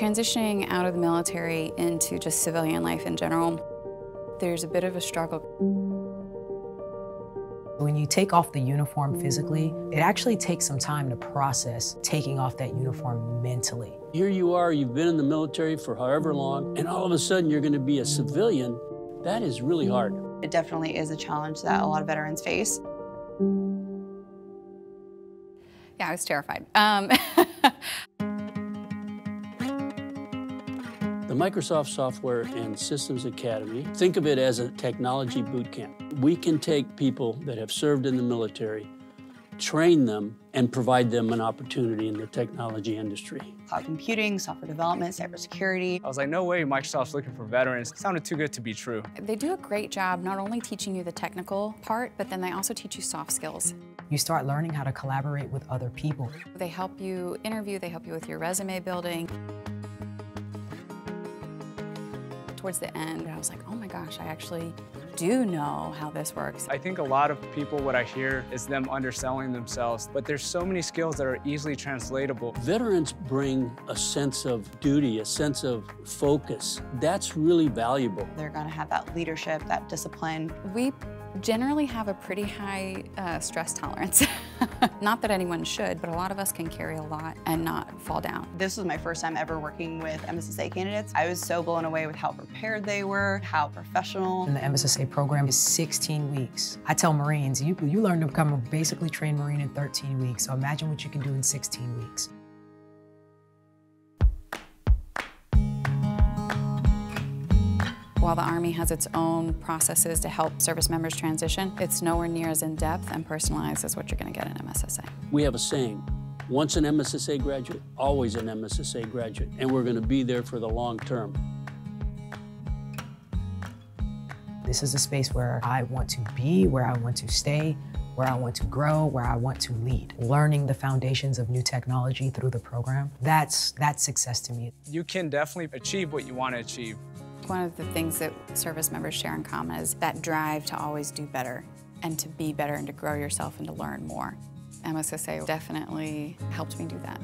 Transitioning out of the military into just civilian life in general, there's a bit of a struggle. When you take off the uniform physically, it actually takes some time to process taking off that uniform mentally. Here you are, you've been in the military for however long, and all of a sudden you're going to be a civilian. That is really hard. It definitely is a challenge that a lot of veterans face. Yeah, I was terrified. Um, Microsoft Software and Systems Academy, think of it as a technology boot camp. We can take people that have served in the military, train them, and provide them an opportunity in the technology industry. Cloud computing, software development, cybersecurity. I was like, no way Microsoft's looking for veterans. It sounded too good to be true. they do a great job not only teaching you the technical part, but then they also teach you soft skills. You start learning how to collaborate with other people. They help you interview, they help you with your resume building. Towards the end, I was like, oh my gosh, I actually do know how this works. I think a lot of people, what I hear is them underselling themselves, but there's so many skills that are easily translatable. Veterans bring a sense of duty, a sense of focus. That's really valuable. They're going to have that leadership, that discipline. We generally have a pretty high uh, stress tolerance. not that anyone should, but a lot of us can carry a lot and not fall down. This was my first time ever working with MSSA candidates. I was so blown away with how prepared they were, how professional. And the MSSA program is 16 weeks. I tell Marines, you, you learn to become a basically trained Marine in 13 weeks, so imagine what you can do in 16 weeks. While the Army has its own processes to help service members transition, it's nowhere near as in-depth and personalized as what you're going to get in MSSA. We have a saying, once an MSSA graduate, always an MSSA graduate, and we're going to be there for the long term. This is a space where I want to be, where I want to stay, where I want to grow, where I want to lead. Learning the foundations of new technology through the program, that's, that's success to me. You can definitely achieve what you want to achieve. One of the things that service members share in common is that drive to always do better and to be better and to grow yourself and to learn more. MSSA definitely helped me do that.